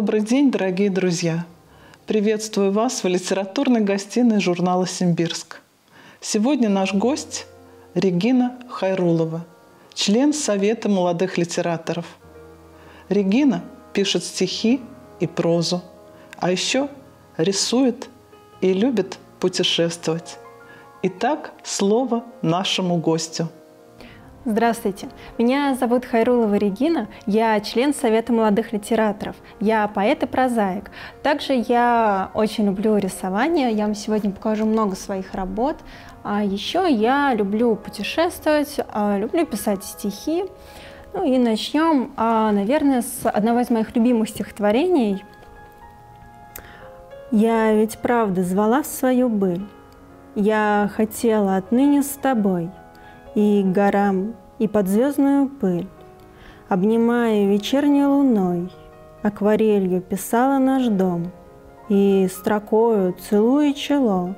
Добрый день, дорогие друзья! Приветствую вас в литературной гостиной журнала «Симбирск». Сегодня наш гость – Регина Хайрулова, член Совета молодых литераторов. Регина пишет стихи и прозу, а еще рисует и любит путешествовать. Итак, слово нашему гостю – Здравствуйте, меня зовут Хайрулова Регина, я член Совета молодых литераторов, я поэт и прозаик. Также я очень люблю рисование, я вам сегодня покажу много своих работ. А еще я люблю путешествовать, а, люблю писать стихи. Ну и начнем, а, наверное, с одного из моих любимых стихотворений. «Я ведь правда звала в свою быль, я хотела отныне с тобой – и горам, и под звездную пыль, Обнимая вечерней луной, Акварелью писала наш дом, И строкою, целуя чело,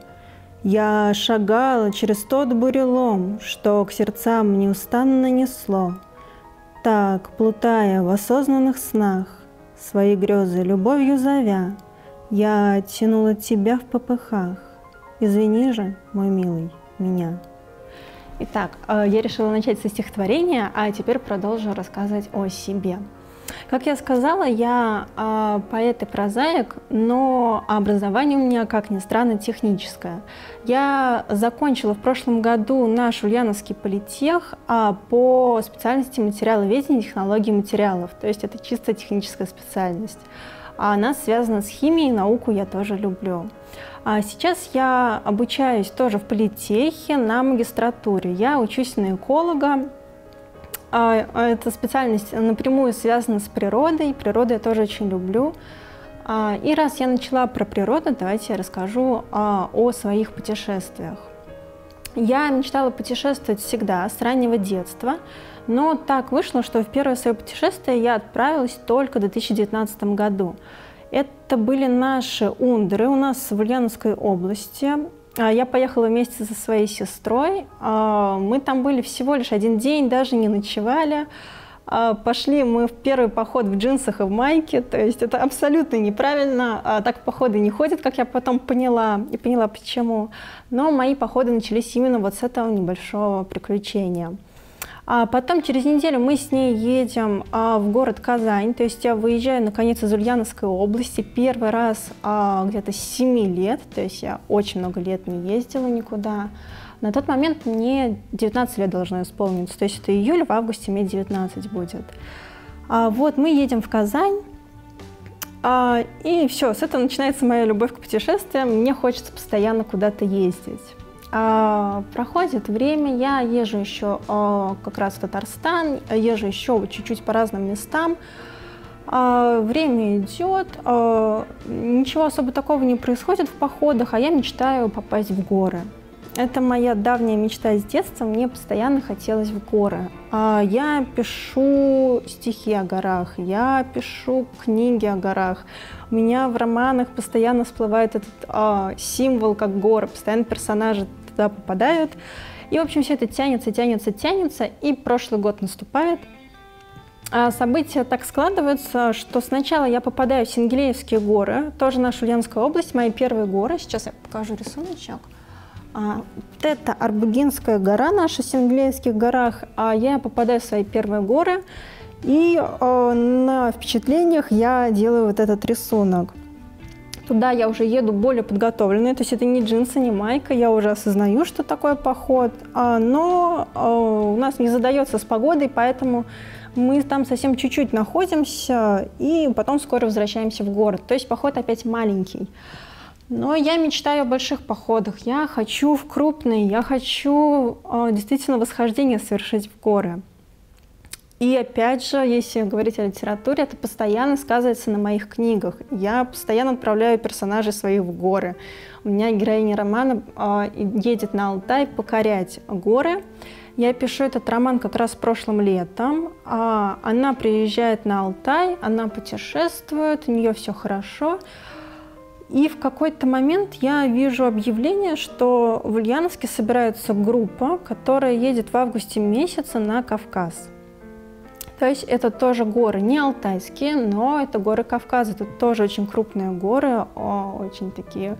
Я шагала через тот бурелом, Что к сердцам неустанно несло. Так, плутая в осознанных снах, Свои грезы любовью зовя, Я тянула тебя в попыхах. Извини же, мой милый, меня. Итак, э, я решила начать со стихотворения, а теперь продолжу рассказывать о себе. Как я сказала, я э, поэт и прозаик, но образование у меня, как ни странно, техническое. Я закончила в прошлом году наш Ульяновский политех а, по специальности материаловедения и технологии материалов, то есть это чисто техническая специальность. А она связана с химией, науку я тоже люблю. А сейчас я обучаюсь тоже в политехе на магистратуре. Я учусь на эколога. А, эта специальность напрямую связана с природой. Природу я тоже очень люблю. А, и раз я начала про природу, давайте я расскажу о своих путешествиях. Я мечтала путешествовать всегда, с раннего детства, но так вышло, что в первое свое путешествие я отправилась только в 2019 году. Это были наши ундры у нас в Ульяновской области. А, я поехала вместе со своей сестрой. А, мы там были всего лишь один день, даже не ночевали. А, пошли мы в первый поход в джинсах и в майке, то есть это абсолютно неправильно. Так походы не ходят, как я потом поняла, и поняла почему. Но мои походы начались именно вот с этого небольшого приключения. А потом через неделю мы с ней едем а, в город Казань, то есть я выезжаю наконец из Ульяновской области первый раз а, где-то с 7 лет, то есть я очень много лет не ездила никуда. На тот момент мне 19 лет должно исполниться, то есть это июль, в августе мне 19 будет. А, вот мы едем в Казань, а, и все, с этого начинается моя любовь к путешествиям. Мне хочется постоянно куда-то ездить. А, проходит время, я езжу еще а, как раз в Татарстан, езжу еще чуть-чуть по разным местам. А, время идет, ничего особо такого не происходит в походах, а я мечтаю попасть в горы. Это моя давняя мечта с детства, мне постоянно хотелось в горы. Я пишу стихи о горах, я пишу книги о горах. У меня в романах постоянно всплывает этот символ, как горы, постоянно персонажи туда попадают. И, в общем, все это тянется, тянется, тянется, и прошлый год наступает. А события так складываются, что сначала я попадаю в Сингелеевские горы, тоже наша Ульяновская область, мои первые горы. Сейчас я покажу рисуночек. А, вот это Арбугинская гора, наша в Сингелеевских горах. А я попадаю в свои первые горы, и э, на впечатлениях я делаю вот этот рисунок. Туда я уже еду более подготовленная, то есть это не джинсы, не майка, я уже осознаю, что такое поход, а, но а, у нас не задается с погодой, поэтому мы там совсем чуть-чуть находимся и потом скоро возвращаемся в город. То есть поход опять маленький. Но я мечтаю о больших походах. Я хочу в крупные, я хочу э, действительно восхождение совершить в горы. И опять же, если говорить о литературе, это постоянно сказывается на моих книгах. Я постоянно отправляю персонажей своих в горы. У меня героиня романа э, едет на Алтай покорять горы. Я пишу этот роман как раз прошлым летом. А, она приезжает на Алтай, она путешествует, у нее все хорошо. И в какой-то момент я вижу объявление, что в Ульяновске собирается группа, которая едет в августе месяце на Кавказ. То есть это тоже горы не алтайские, но это горы Кавказа. Тут тоже очень крупные горы, очень такие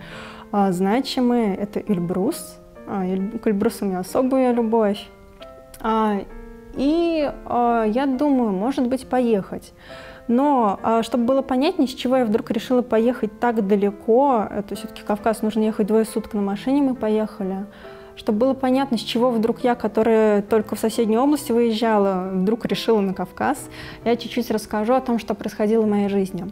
а, значимые. Это Эльбрус. А, к Эльбрусу у меня особая любовь. А, и я думаю, может быть, поехать. Но чтобы было понятнее, с чего я вдруг решила поехать так далеко, это все-таки Кавказ, нужно ехать двое суток на машине, мы поехали чтобы было понятно, с чего вдруг я, которая только в соседней области выезжала, вдруг решила на Кавказ, я чуть-чуть расскажу о том, что происходило в моей жизни.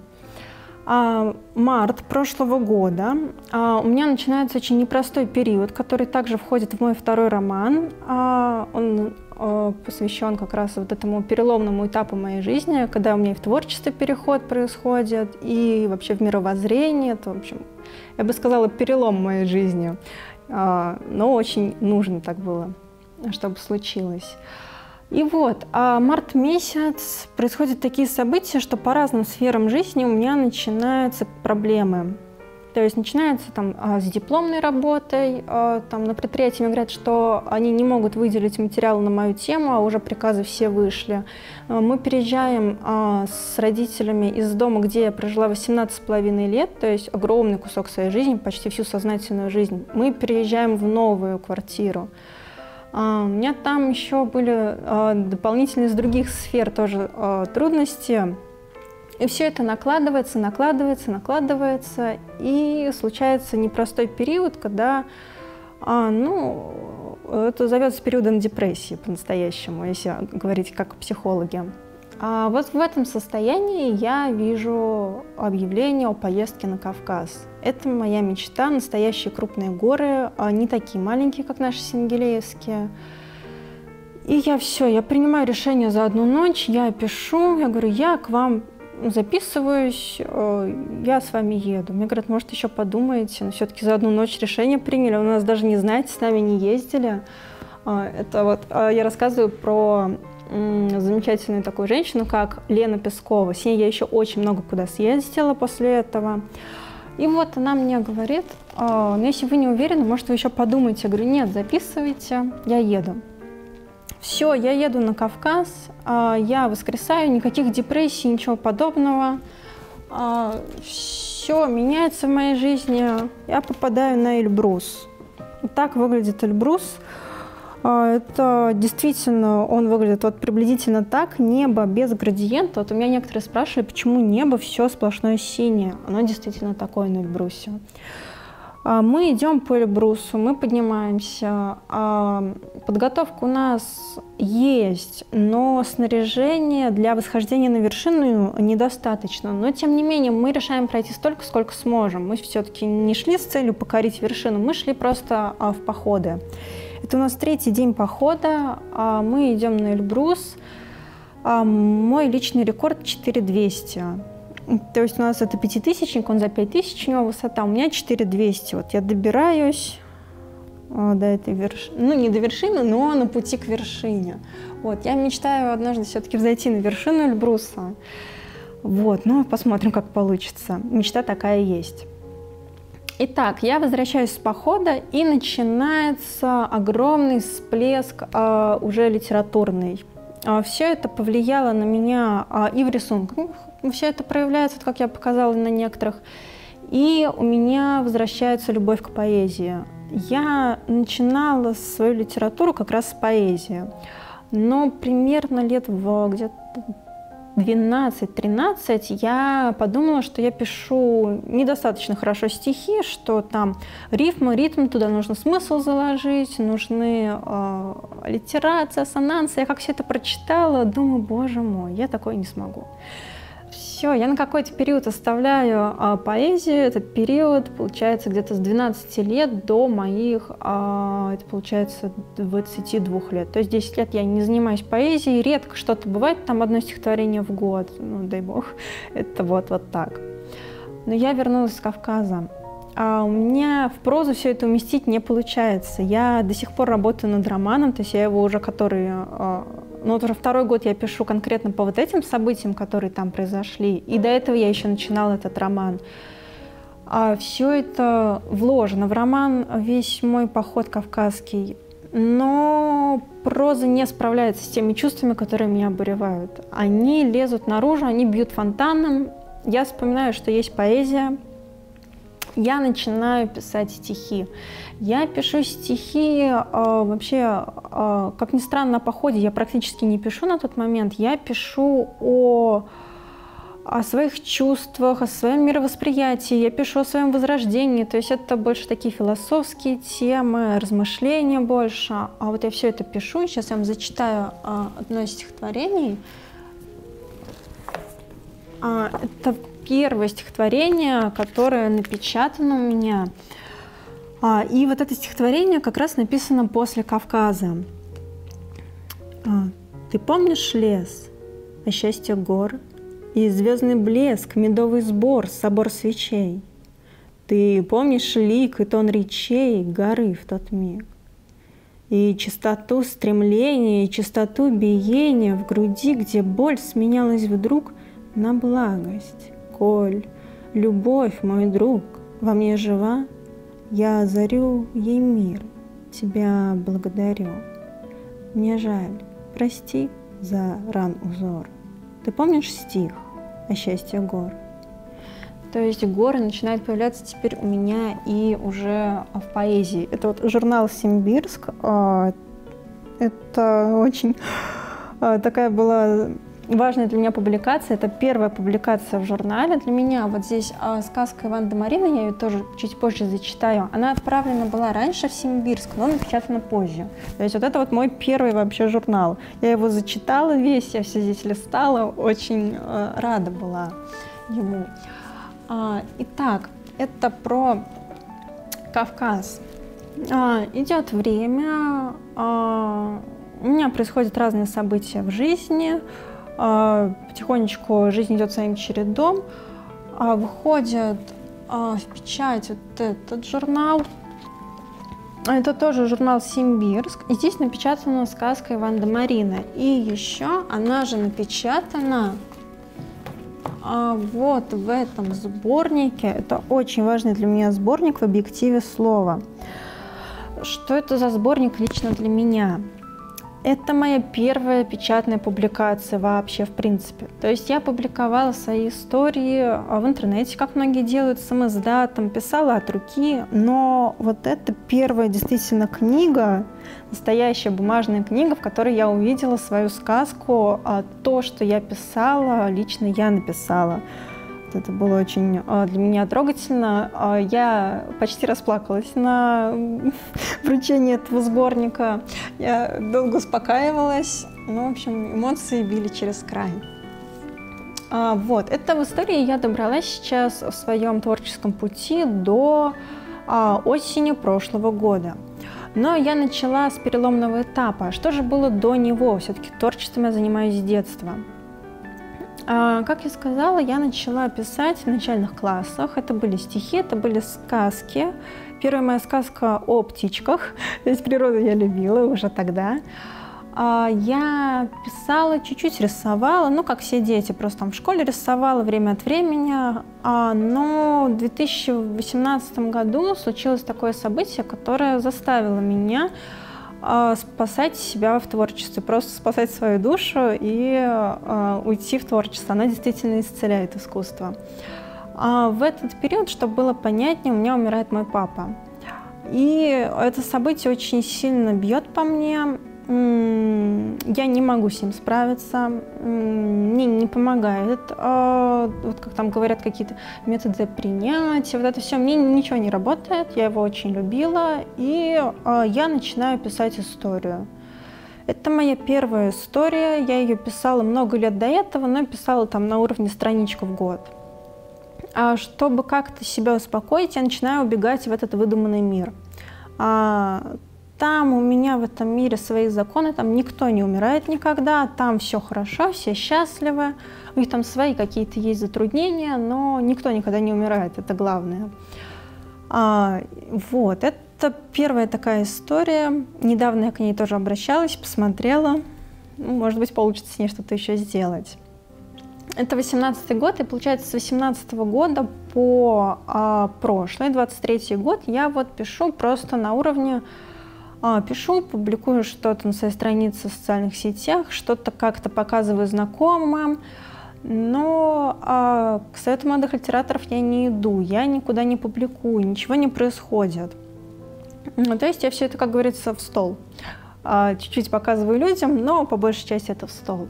А, март прошлого года а, у меня начинается очень непростой период, который также входит в мой второй роман. А, он а, посвящен как раз вот этому переломному этапу моей жизни, когда у меня и в творчестве переход происходит, и вообще в мировоззрении. Это, в общем, я бы сказала, перелом моей жизни. А, но очень нужно так было, чтобы случилось. И вот, а март месяц происходят такие события, что по разным сферам жизни у меня начинаются проблемы. То есть начинается там а, с дипломной работой, а, там на предприятии говорят, что они не могут выделить материал на мою тему, а уже приказы все вышли. А, мы переезжаем с родителями из дома, где я прожила 18,5 лет, то есть огромный кусок своей жизни, почти всю сознательную жизнь. Мы переезжаем в новую квартиру. У меня там еще были дополнительные из других сфер тоже трудности. И все это накладывается, накладывается, накладывается, и случается непростой период, когда, а, ну, это зовется периодом депрессии по-настоящему, если говорить как психологи. А вот в этом состоянии я вижу объявление о поездке на Кавказ. Это моя мечта, настоящие крупные горы, а не такие маленькие, как наши сингелеевские. И я все, я принимаю решение за одну ночь, я пишу, я говорю, я к вам записываюсь, э, я с вами еду. Мне говорят, может, еще подумаете, но все-таки за одну ночь решение приняли, у нас даже не знаете, с нами не ездили. А, это вот а, я рассказываю про замечательную такую женщину, как Лена Пескова. С ней я еще очень много куда съездила после этого. И вот она мне говорит, «А, ну если вы не уверены, может вы еще подумаете. Я говорю, нет, записывайте, я еду. Все, я еду на Кавказ, а, я воскресаю, никаких депрессий, ничего подобного. А, Все меняется в моей жизни, я попадаю на Эльбрус. Вот так выглядит Эльбрус. А, это действительно, он выглядит вот приблизительно так, небо без градиента. Вот у меня некоторые спрашивали, почему небо все сплошное синее. Оно действительно такое на Эльбрусе. А, мы идем по Эльбрусу, мы поднимаемся. А, подготовка у нас есть, но снаряжение для восхождения на вершину недостаточно. Но тем не менее мы решаем пройти столько, сколько сможем. Мы все-таки не шли с целью покорить вершину, мы шли просто а, в походы. Это у нас третий день похода. Мы идем на Эльбрус. Мой личный рекорд 4200. То есть у нас это пятитысячник, он за пять тысяч у него высота, у меня 4200. Вот я добираюсь э, до этой вершины, ну не до вершины, но на пути к вершине. Вот, я мечтаю однажды все-таки взойти на вершину Эльбруса. Вот, ну посмотрим, как получится. Мечта такая есть. Итак, я возвращаюсь с похода, и начинается огромный всплеск э, уже литературный. Э, все это повлияло на меня э, и в рисунках, все это проявляется, как я показала на некоторых. И у меня возвращается любовь к поэзии. Я начинала свою литературу как раз с поэзии. Но примерно лет в где-то 12-13 я подумала, что я пишу недостаточно хорошо стихи, что там рифмы, ритм, туда нужно смысл заложить, нужны э, литерация, ассонансы. Я как все это прочитала, думаю, боже мой, я такое не смогу все, я на какой-то период оставляю а, поэзию. Этот период получается где-то с 12 лет до моих, а, это получается 22 лет. То есть 10 лет я не занимаюсь поэзией, редко что-то бывает, там одно стихотворение в год, ну дай бог, это вот, вот так. Но я вернулась с Кавказа. А у меня в прозу все это уместить не получается. Я до сих пор работаю над романом, то есть я его уже который но вот уже второй год я пишу конкретно по вот этим событиям, которые там произошли. И до этого я еще начинала этот роман. А все это вложено в роман. Весь мой поход кавказский но проза не справляется с теми чувствами, которые меня обуревают. Они лезут наружу, они бьют фонтаном. Я вспоминаю, что есть поэзия. Я начинаю писать стихи. Я пишу стихи э, вообще, э, как ни странно, на походе я практически не пишу на тот момент. Я пишу о о своих чувствах, о своем мировосприятии, я пишу о своем возрождении, то есть это больше такие философские темы, размышления больше. А вот я все это пишу, сейчас я вам зачитаю а, одно из стихотворений. А, это первое стихотворение, которое напечатано у меня. И вот это стихотворение как раз написано после Кавказа. А, Ты помнишь лес, а счастье гор – и звездный блеск, медовый сбор, собор свечей. Ты помнишь лик и тон речей горы в тот миг? И чистоту стремления, и чистоту биения в груди, где боль сменялась вдруг на благость. Коль, любовь, мой друг, во мне жива, я озарю ей мир, тебя благодарю. Мне жаль, прости за ран узор. Ты помнишь стих о счастье гор? То есть горы начинают появляться теперь у меня и уже в поэзии. Это вот журнал «Симбирск». А, это очень а, такая была важная для меня публикация. Это первая публикация в журнале для меня. Вот здесь а, сказка Ивана де Марина, я ее тоже чуть позже зачитаю. Она отправлена была раньше в Симбирск, но напечатана позже. То есть вот это вот мой первый вообще журнал. Я его зачитала весь, я все здесь листала, очень а, рада была ему. А, итак, это про Кавказ. А, идет время, у меня происходят разные события в жизни, потихонечку жизнь идет своим чередом, а, выходит а, в печать вот этот журнал. Это тоже журнал «Симбирск». И здесь напечатана сказка Ивана Марина. И еще она же напечатана а вот в этом сборнике. Это очень важный для меня сборник в объективе слова. Что это за сборник лично для меня? Это моя первая печатная публикация вообще, в принципе. То есть я публиковала свои истории а, в интернете, как многие делают, с издатом, писала от руки, но вот это первая действительно книга, настоящая бумажная книга, в которой я увидела свою сказку, а то, что я писала, лично я написала. Это было очень а, для меня трогательно. А, я почти расплакалась на вручении этого сборника. Я долго успокаивалась. Ну, в общем, эмоции били через край. А, вот, это в истории я добралась сейчас в своем творческом пути до осени прошлого года. Но я начала с переломного этапа. Что же было до него? Все-таки творчеством я занимаюсь с детства. А, как я сказала, я начала писать в начальных классах. Это были стихи, это были сказки. Первая моя сказка о птичках. То есть природу я любила уже тогда. А, я писала, чуть-чуть рисовала, ну, как все дети, просто там в школе рисовала время от времени. А, но в 2018 году случилось такое событие, которое заставило меня спасать себя в творчестве, просто спасать свою душу и а, уйти в творчество. Она действительно исцеляет искусство. А в этот период, чтобы было понятнее, у меня умирает мой папа. И это событие очень сильно бьет по мне я не могу с ним справиться, мне не помогает, а, вот как там говорят какие-то методы принятия, вот это все, мне ничего не работает, я его очень любила, и а, я начинаю писать историю. Это моя первая история, я ее писала много лет до этого, но писала там на уровне страничку в год. А чтобы как-то себя успокоить, я начинаю убегать в этот выдуманный мир. Там у меня в этом мире свои законы, там никто не умирает никогда, там все хорошо, все счастливы, у них там свои какие-то есть затруднения, но никто никогда не умирает, это главное. А, вот, это первая такая история. Недавно я к ней тоже обращалась, посмотрела. Ну, может быть, получится с ней что-то еще сделать. Это 18 год, и получается с 18 года по а, прошлый, 23 год, я вот пишу просто на уровне пишу, публикую что-то на своей странице в социальных сетях, что-то как-то показываю знакомым, но а, к совету молодых литераторов я не иду, я никуда не публикую, ничего не происходит. Ну, то есть я все это, как говорится, в стол. А, чуть-чуть показываю людям, но по большей части это в стол.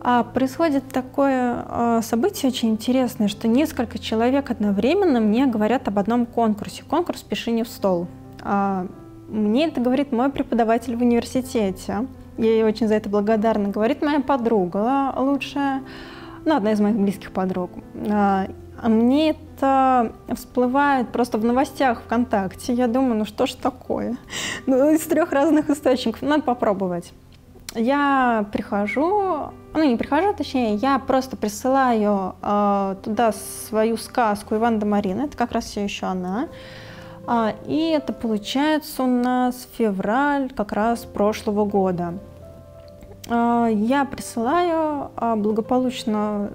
А происходит такое а, событие очень интересное, что несколько человек одновременно мне говорят об одном конкурсе. Конкурс «Пиши не в стол». А, мне это говорит мой преподаватель в университете. Я ей очень за это благодарна. Говорит моя подруга лучшая ну, одна из моих близких подруг. А, а мне это всплывает просто в новостях ВКонтакте. Я думаю, ну что ж такое? Ну, из трех разных источников. Надо попробовать. Я прихожу, ну не прихожу, точнее, я просто присылаю э, туда свою сказку Иван да Марина, это как раз все еще она. А, и это получается у нас февраль как раз прошлого года. А, я присылаю, а благополучно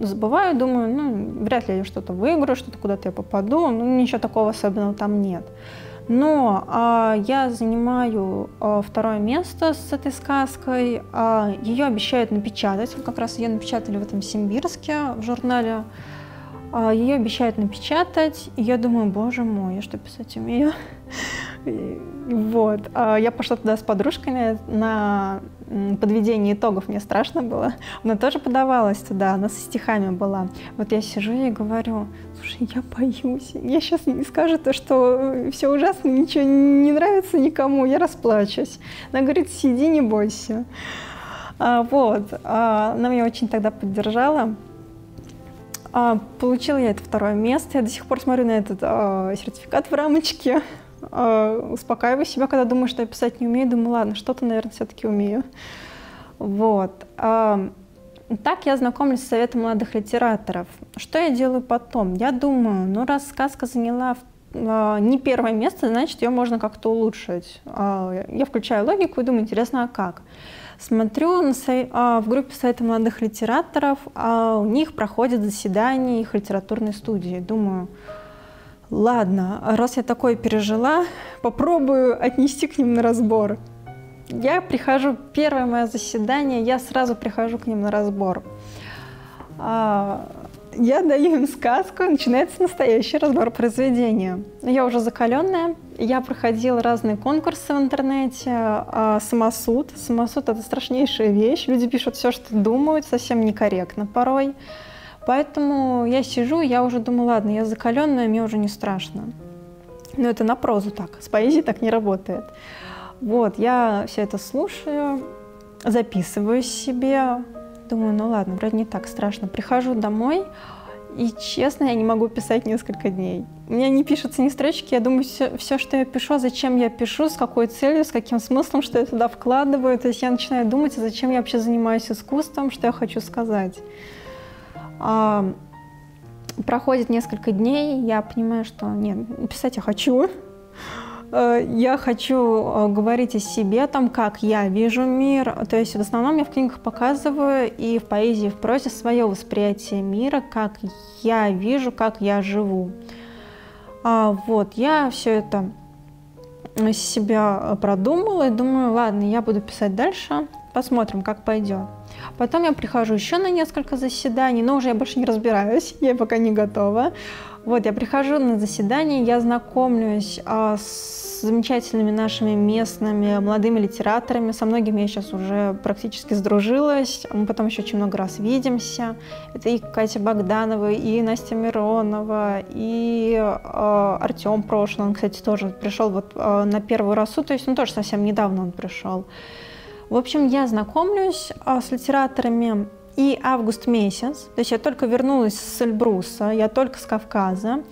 забываю, думаю, ну, вряд ли я что-то выиграю, что-то куда-то я попаду, ну, ничего такого особенного там нет. Но а, я занимаю а, второе место с этой сказкой. А, ее обещают напечатать. Как раз ее напечатали в этом Симбирске в журнале. А, ее обещают напечатать. И я думаю, боже мой, я что писать умею? Вот. А я пошла туда с подружками на подведение итогов. Мне страшно было. Она тоже подавалась туда, она со стихами была. Вот я сижу и говорю, слушай, я боюсь. Я сейчас не скажу то, что все ужасно, ничего не нравится никому, я расплачусь. Она говорит, сиди, не бойся. А, вот. Она меня очень тогда поддержала. А, получила я это второе место. Я до сих пор смотрю на этот а, сертификат в рамочке. А, успокаиваю себя, когда думаю, что я писать не умею, думаю, ладно, что-то, наверное, все-таки умею. Вот. Так я знакомлюсь с советом молодых литераторов. Что я делаю потом? Я думаю, ну раз сказка заняла не первое место, значит, ее можно как-то улучшить. Я включаю логику и думаю, интересно, а как? Смотрю на сай... в группе Совета молодых литераторов, а у них проходит заседание их литературной студии. Думаю, Ладно, раз я такое пережила, попробую отнести к ним на разбор. Я прихожу, первое мое заседание, я сразу прихожу к ним на разбор. А, я даю им сказку, начинается настоящий разбор произведения. Я уже закаленная, я проходила разные конкурсы в интернете, а, самосуд. Самосуд — это страшнейшая вещь, люди пишут все, что думают, совсем некорректно порой. Поэтому я сижу, я уже думаю, ладно, я закаленная, мне уже не страшно. Но это на прозу так, с поэзией так не работает. Вот, я все это слушаю, записываю себе, думаю, ну ладно, вроде не так страшно. Прихожу домой, и честно, я не могу писать несколько дней. У меня не пишутся ни строчки, я думаю, все, все, что я пишу, зачем я пишу, с какой целью, с каким смыслом, что я туда вкладываю. То есть я начинаю думать, а зачем я вообще занимаюсь искусством, что я хочу сказать. А, проходит несколько дней, я понимаю, что нет, писать я хочу. Э, я хочу э, говорить о себе, о том, как я вижу мир. То есть в основном я в книгах показываю и в поэзии, и в прозе свое восприятие мира, как я вижу, как я живу. А, вот, я все это себя продумала и думаю, ладно, я буду писать дальше, посмотрим, как пойдет. Потом я прихожу еще на несколько заседаний, но уже я больше не разбираюсь, я пока не готова. Вот, я прихожу на заседание, я знакомлюсь а, с замечательными нашими местными молодыми литераторами. Со многими я сейчас уже практически сдружилась. Мы потом еще очень много раз видимся. Это и Катя Богданова, и Настя Миронова, и а, Артем прошлый. Он, кстати, тоже пришел вот а, на первую расу, то есть он тоже совсем недавно он пришел. В общем, я знакомлюсь а, с литераторами и август месяц, то есть я только вернулась с Эльбруса, я только с Кавказа,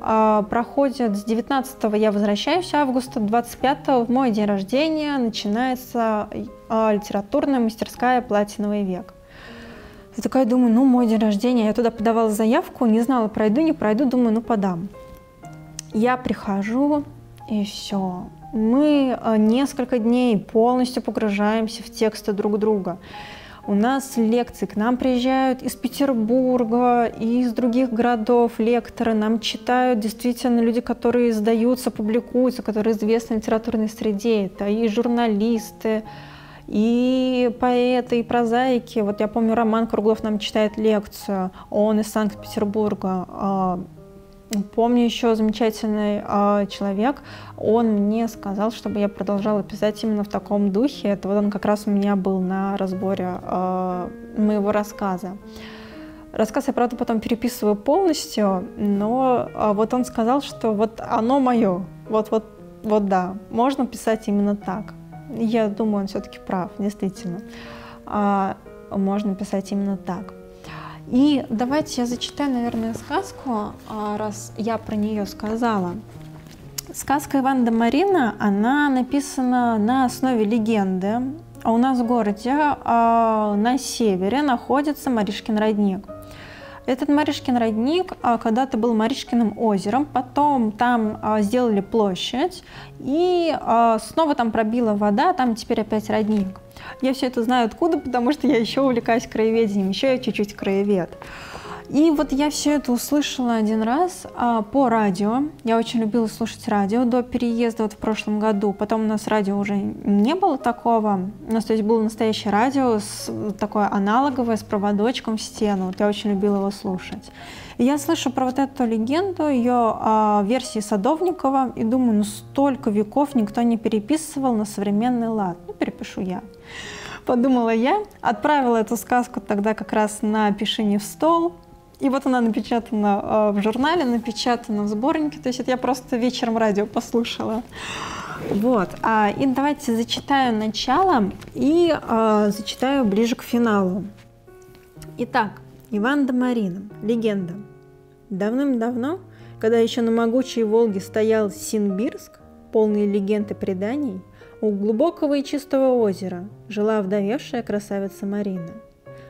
а, проходит с 19 я возвращаюсь августа, 25 в мой день рождения начинается а, литературная мастерская «Платиновый век». Я такая думаю, ну, мой день рождения, я туда подавала заявку, не знала, пройду, не пройду, думаю, ну, подам. Я прихожу, и все мы э, несколько дней полностью погружаемся в тексты друг друга. У нас лекции к нам приезжают из Петербурга, и из других городов лекторы. Нам читают действительно люди, которые издаются, публикуются, которые известны в литературной среде. Это и журналисты, и поэты, и прозаики. Вот я помню, Роман Круглов нам читает лекцию, он из Санкт-Петербурга. Помню еще замечательный э, человек, он мне сказал, чтобы я продолжала писать именно в таком духе. Это вот он как раз у меня был на разборе э, моего рассказа. Рассказ я, правда, потом переписываю полностью, но э, вот он сказал, что вот оно мое, вот, вот, вот да, можно писать именно так. Я думаю, он все-таки прав, действительно. А, можно писать именно так. И давайте я зачитаю, наверное, сказку, а, раз я про нее сказала. Сказка Ивана да Марина, она написана на основе легенды. А у нас в городе а, на севере находится Маришкин родник. Этот Маришкин родник а, когда-то был Маришкиным озером, потом там сделали площадь, и снова там пробила вода, там теперь опять родник. Я все это знаю откуда, потому что я еще увлекаюсь краеведением, еще я чуть-чуть краевед. И вот я все это услышала один раз а, по радио. Я очень любила слушать радио до переезда вот в прошлом году. Потом у нас радио уже не было такого. У нас то есть было настоящее радио, с, такое аналоговое, с проводочком в стену. Вот я очень любила его слушать. Я слышу про вот эту легенду, ее а, версии Садовникова, и думаю, ну столько веков никто не переписывал на современный лад. Ну, перепишу я подумала я, отправила эту сказку тогда как раз на «Пиши в стол», и вот она напечатана э, в журнале, напечатана в сборнике. То есть это я просто вечером радио послушала. Вот. А, и давайте зачитаю начало и а, зачитаю ближе к финалу. Итак, Иван да Марина. Легенда. Давным-давно, когда еще на могучей Волге стоял Синбирск, полный легенд и преданий, у глубокого и чистого озера жила вдовевшая красавица Марина –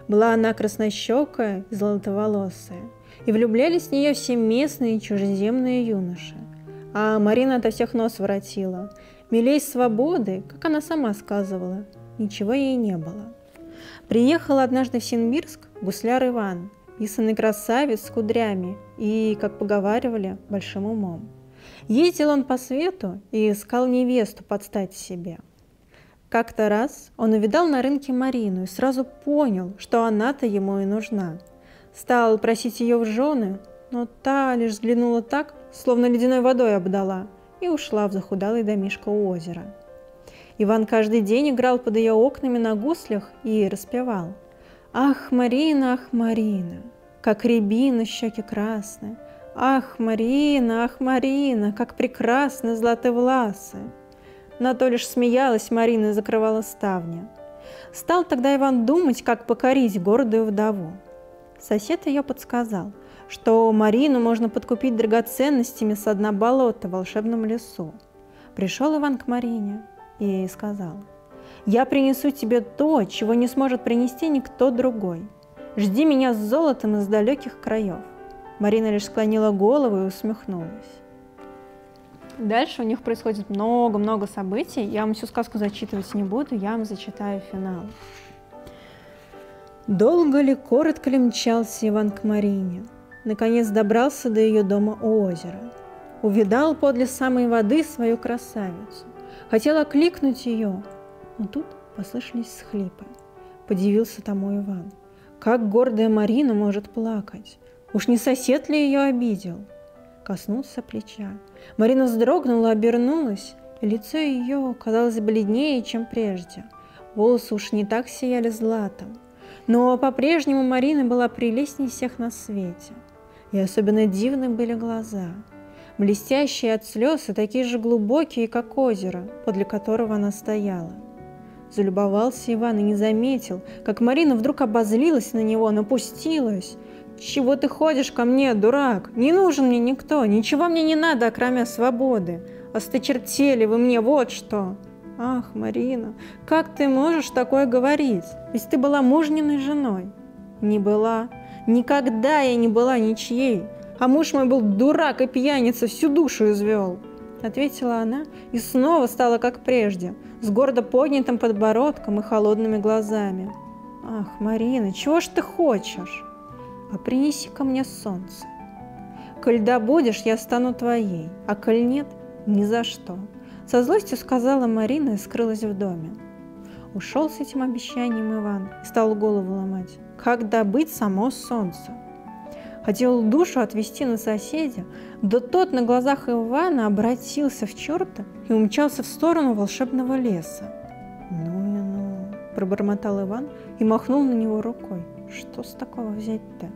была она краснощекая и золотоволосая, и влюблялись в нее все местные и чужеземные юноши. А Марина от всех нос воротила. Милей свободы, как она сама сказывала, ничего ей не было. Приехал однажды в Синбирск гусляр Иван, писанный красавец с кудрями и, как поговаривали, большим умом. Ездил он по свету и искал невесту под стать себе – как-то раз он увидал на рынке Марину и сразу понял, что она-то ему и нужна. Стал просить ее в жены, но та лишь взглянула так, словно ледяной водой обдала, и ушла в захудалый домишко у озера. Иван каждый день играл под ее окнами на гуслях и распевал. «Ах, Марина, ах, Марина, как рябина щеки красные, Ах, Марина, ах, Марина, как прекрасны златые власы!» На то лишь смеялась Марина и закрывала ставни. Стал тогда Иван думать, как покорить гордую вдову. Сосед ее подсказал, что Марину можно подкупить драгоценностями с дна болота в волшебном лесу. Пришел Иван к Марине и сказал, «Я принесу тебе то, чего не сможет принести никто другой. Жди меня с золотом из далеких краев». Марина лишь склонила голову и усмехнулась. Дальше у них происходит много-много событий. Я вам всю сказку зачитывать не буду, я вам зачитаю финал. Долго ли, коротко ли мчался Иван к Марине? Наконец добрался до ее дома у озера. Увидал подле самой воды свою красавицу. Хотел окликнуть ее, но тут послышались схлипы. Подивился тому Иван. Как гордая Марина может плакать? Уж не сосед ли ее обидел? Коснулся плеча. Марина вздрогнула, обернулась. Лицо ее казалось бледнее, чем прежде. Волосы уж не так сияли златом. Но по-прежнему Марина была прелестней всех на свете. И особенно дивны были глаза. Блестящие от слез и такие же глубокие, как озеро, подле которого она стояла. Залюбовался Иван и не заметил, как Марина вдруг обозлилась на него, напустилась. «Чего ты ходишь ко мне, дурак? Не нужен мне никто, ничего мне не надо, кроме свободы. Осточертели вы мне, вот что!» «Ах, Марина, как ты можешь такое говорить? Ведь ты была мужниной женой». «Не была. Никогда я не была ничьей. А муж мой был дурак и пьяница, всю душу извел». Ответила она и снова стала как прежде, с гордо поднятым подбородком и холодными глазами. Ах, Марина, чего ж ты хочешь? А принеси ко мне солнце. Коль добудешь, я стану твоей, а коль нет, ни за что. Со злостью сказала Марина и скрылась в доме. Ушел с этим обещанием Иван и стал голову ломать. Как добыть само солнце? Хотел душу отвести на соседя, да тот на глазах Ивана обратился в черта и умчался в сторону волшебного леса. «Ну и ну!» – пробормотал Иван и махнул на него рукой. «Что с такого взять-то?»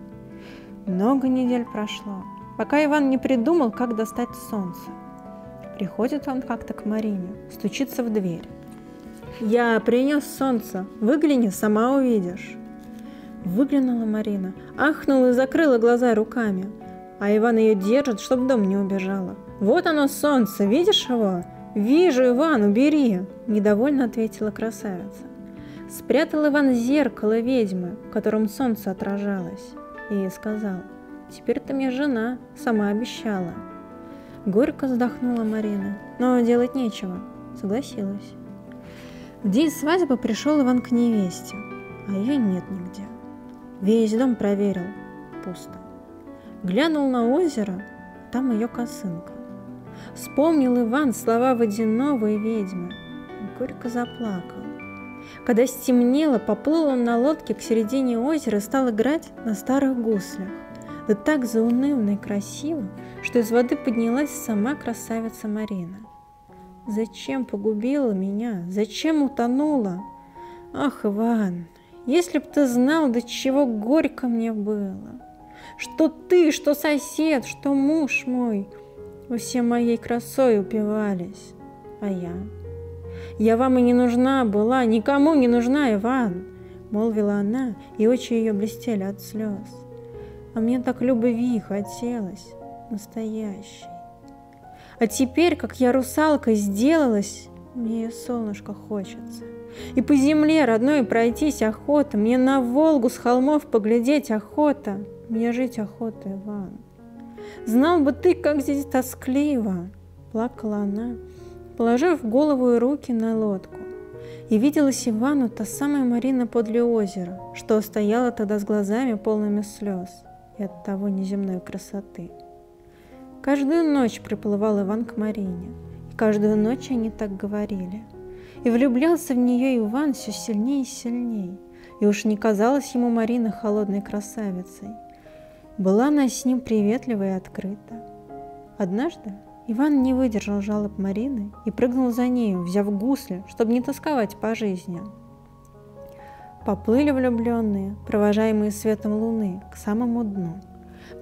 Много недель прошло, пока Иван не придумал, как достать солнце. Приходит он как-то к Марине, стучится в дверь. «Я принес солнце, выгляни, сама увидишь». Выглянула Марина, ахнула и закрыла глаза руками. А Иван ее держит, чтоб дом не убежала. «Вот оно солнце, видишь его?» «Вижу, Иван, убери!» – недовольно ответила красавица. Спрятал Иван зеркало ведьмы, в котором солнце отражалось, и сказал, «Теперь ты мне жена, сама обещала». Горько вздохнула Марина, но делать нечего, согласилась. В день свадьбы пришел Иван к невесте, а ее нет нигде. Весь дом проверил. Пусто. Глянул на озеро, там ее косынка. Вспомнил Иван слова водяного и ведьмы. Горько заплакал. Когда стемнело, поплыл он на лодке к середине озера и стал играть на старых гуслях. Да так заунывно и красиво, что из воды поднялась сама красавица Марина. Зачем погубила меня? Зачем утонула? Ах, Иван, если б ты знал, до чего горько мне было, что ты, что сосед, что муж мой все моей красой упивались, а я... Я вам и не нужна была, никому не нужна, Иван, молвила она, и очи ее блестели от слез. А мне так любви хотелось, настоящей. А теперь, как я русалкой сделалась, мне солнышко хочется. И по земле родной пройтись охота, Мне на Волгу с холмов поглядеть охота, Мне жить охота, Иван. Знал бы ты, как здесь тоскливо, Плакала она, положив голову и руки на лодку. И виделась Ивану та самая Марина подле озера, Что стояла тогда с глазами полными слез И от того неземной красоты. Каждую ночь приплывал Иван к Марине, и каждую ночь они так говорили – и влюблялся в нее Иван все сильнее и сильнее. И уж не казалась ему Марина холодной красавицей. Была она с ним приветлива и открыта. Однажды Иван не выдержал жалоб Марины и прыгнул за нею, взяв гусли, чтобы не тосковать по жизни. Поплыли влюбленные, провожаемые светом луны, к самому дну.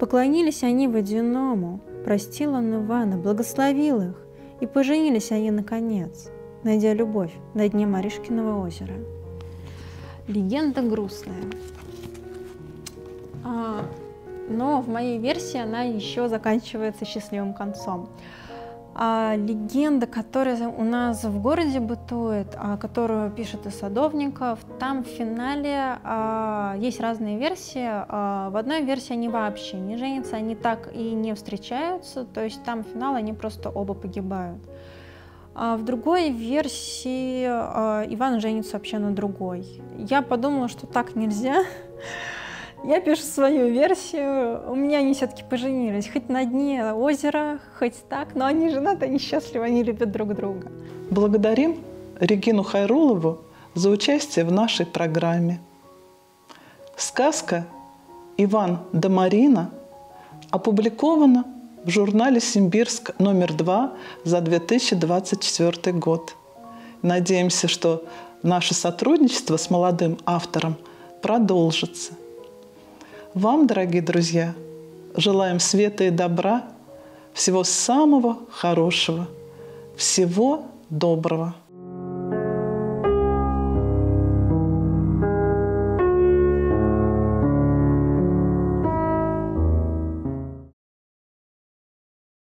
Поклонились они водяному, простил он Ивана, благословил их, и поженились они наконец – найдя любовь на дне Маришкиного озера. Легенда грустная. А, но в моей версии она еще заканчивается счастливым концом. А легенда, которая у нас в городе бытует, а, которую пишет и Садовников, там в финале а, есть разные версии. А, в одной версии они вообще не женятся, они так и не встречаются, то есть там финал они просто оба погибают. А в другой версии а, Иван женится вообще на другой. Я подумала, что так нельзя. Я пишу свою версию. У меня они все-таки поженились. Хоть на дне озера, хоть так, но они женаты, они счастливы, они любят друг друга. Благодарим Регину Хайрулову за участие в нашей программе. Сказка «Иван да Марина» опубликована в журнале «Симбирск» номер два за 2024 год. Надеемся, что наше сотрудничество с молодым автором продолжится. Вам, дорогие друзья, желаем света и добра, всего самого хорошего, всего доброго.